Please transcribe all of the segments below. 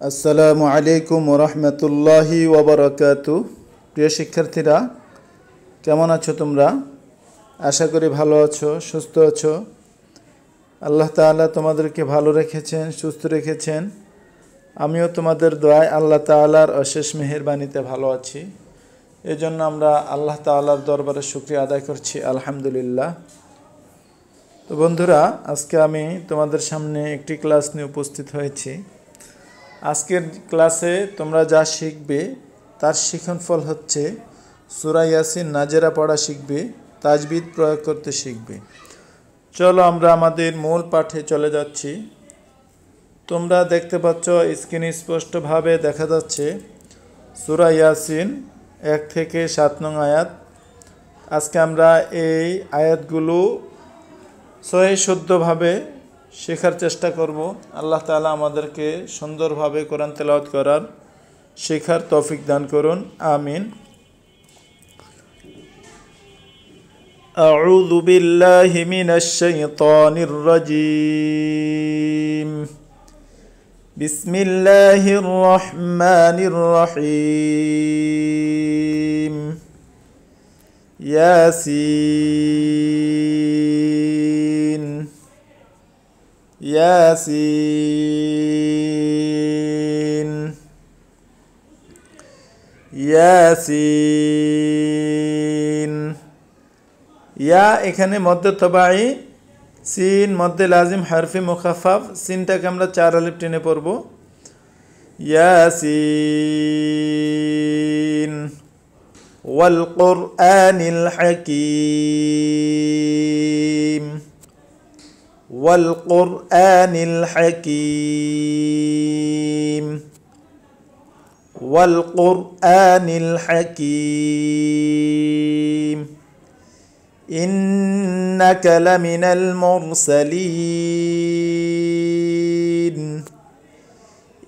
আসসালামু আলাইকুম রহমতুল্লাহি ওবরাকাতু প্রিয় শিক্ষার্থীরা, কেমন আছো তোমরা? আশা করি ভালো আছো, সুস্থ আছো। আল্লাহ তাআলা তোমাদেরকে ভালো রেখেছেন, সুস্থ রেখেছেন। আমিও তোমাদের দোয়ায় আল্লাহ তাআলার অশেষ মেহেরবানিতে ভালো আছি। এজন্য আমরা আল্লাহ তাআলার দরবারে শুক্রিয়া আদায় করছি, আলহামদুলিল্লাহ। তো বন্ধুরা, আজকে আমি তোমাদের সামনে একটি ক্লাস নিয়ে উপস্থিত হয়েছি। আজকের ক্লাসে তোমরা যা শিখবে, তার শিখন ফল হচ্ছে সুরা ইয়াসিন নাজেরা পড়া শিখবে, তাজবিদ প্রয়োগ করতে শিখবে। চলো আমরা আমাদের মূল পাঠে চলে যাচ্ছি। তোমরা দেখতে পাচ্ছ, স্ক্রিনে স্পষ্টভাবে দেখা যাচ্ছে সুরা ইয়াসিন এক থেকে সাত নং আয়াত। আজকে আমরা এই আয়াতগুলো সহি শুদ্ধভাবে শেখার চেষ্টা করব আল্লাহ তালা আমাদেরকে সুন্দরভাবে কোরআন তেলাওয়াত করার শেখার তৌফিক দান করুন আমিন أعوذ بالله من الشيطان الرجيم بسم الله الرحمن الرحيم ياسين ياسين ইয়াসিন ইয়া এখানে মধ্যে তবাই সিন মধ্যে লাজিম হারফি মুখাফাফ সিনটাকে আমরা চার আলিফ টেনে পড়ব ইয়াসিন والقرآن الحكيم والقرآن الحكيم. والقرآن الحكيم. إنك لمن المرسلين.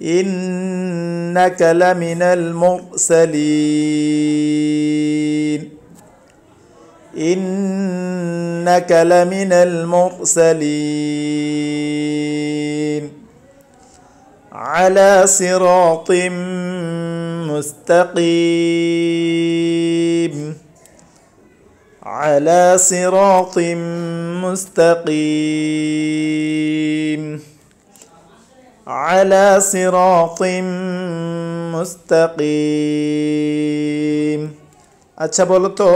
إنك لمن المرسلين. إنك لمن المرسلين على صراط مستقيم على صراط مستقيم على صراط مستقيم আচ্ছা বলো তো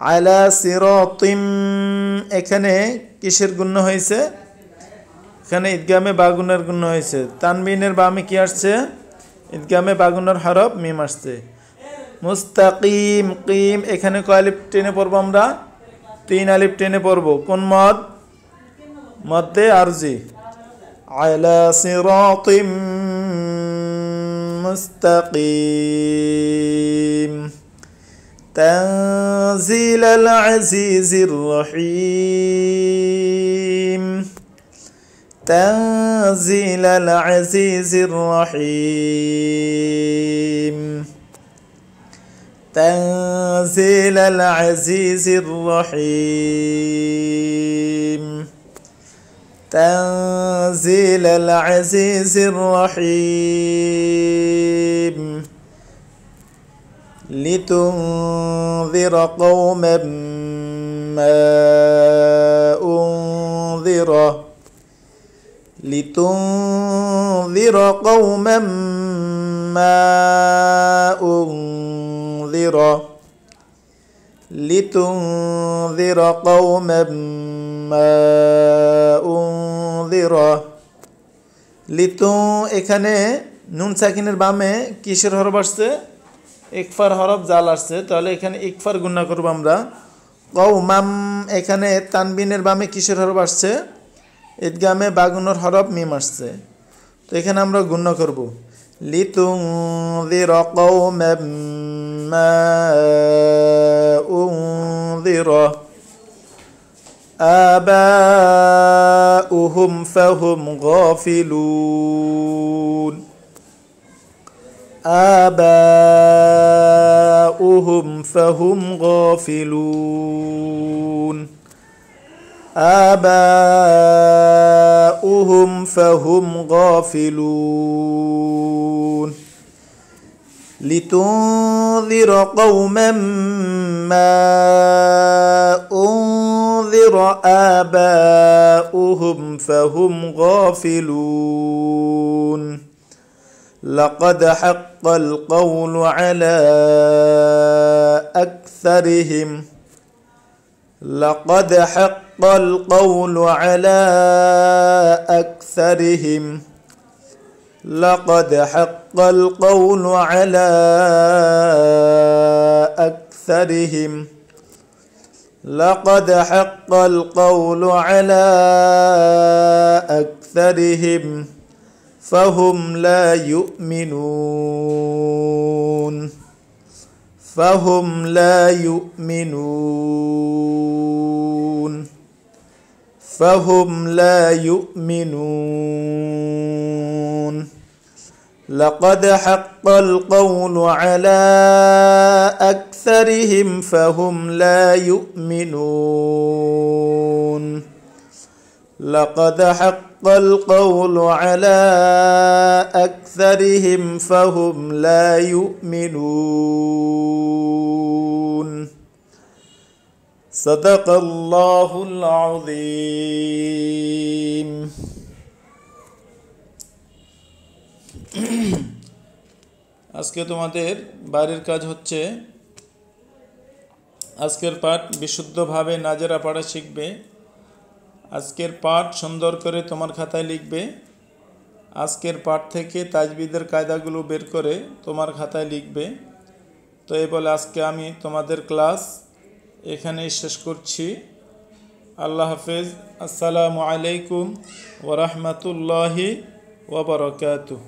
আলা সিরতিম, এখানে কিসের গুণ্য হয়েছে? এখানে ঈদগামে বাগুনের গুণ হয়েছে। তানবিনের বামে কি আসছে? ঈদগামে বাগুনের হরফ, মিম আসছে। মুস্তাকিম, কিম, এখানে কয় আলিফ টেনে পড়ব আমরা? তিন আলিফ টেনে পড়ব। কোন মদ? মধ্যে আরজি। আলা সিরাতিম, মুস্তাকিম। تنزيل العزيز الرحيم. تنزيل العزيز الرحيم. تنزيل العزيز الرحيم. تنزيل العزيز الرحيم. لتنذر قوما ما أنذر لتنذر قوما ما أنذر لتنذر قوما ما أنذر লিতু এখানে নুন সাকিনের বামে কিসের হরফ আসছে ইকফার হরফ জাল আসছে, তাহলে এখানে ইকফার গুণা করব আমরা। কৌমাম এখানে তানবিনের বামে কিসের হরফ আসছে? ঈদগামে বাগুনোর হরফ মিম আসছে। তো এখানে আমরা গুণ্য করব। লিতুংদির কৌমাম মা উংদির آباؤهم فهم غافلون. آباؤهم فهم غافلون. لتنذر قوما ما أنذر آباؤهم فهم غافلون. لقد حق القول على أكثرهم. لقد حق القول على أكثرهم. لقد حق القول على أكثرهم. لقد حق القول على أكثرهم. فهم لا يؤمنون. فهم لا يؤمنون. فهم لا يؤمنون. لقد حق القول على أكثرهم فهم لا يؤمنون. لقد حق القول على أكثرهم فهم لا يؤمنون صدق الله العظيم আজকে তোমাদের বাড়ির কাজ হচ্ছে আজকের পাঠ বিশুদ্ধভাবে নাজেরা পড়া শিখবে আজকের পাঠ সুন্দর করে তোমার খাতায় লিখবে। আজকের পাঠ থেকে তাজবিদের কায়দাগুলো বের করে তোমার খাতায় লিখবে। তো এই বলে আজকে আমি তোমাদের ক্লাস এখানেই শেষ করছি। আল্লাহ হাফেজ। আসসালামু আলাইকুম ওরহমতুল্লাহি ওবরকাতুহ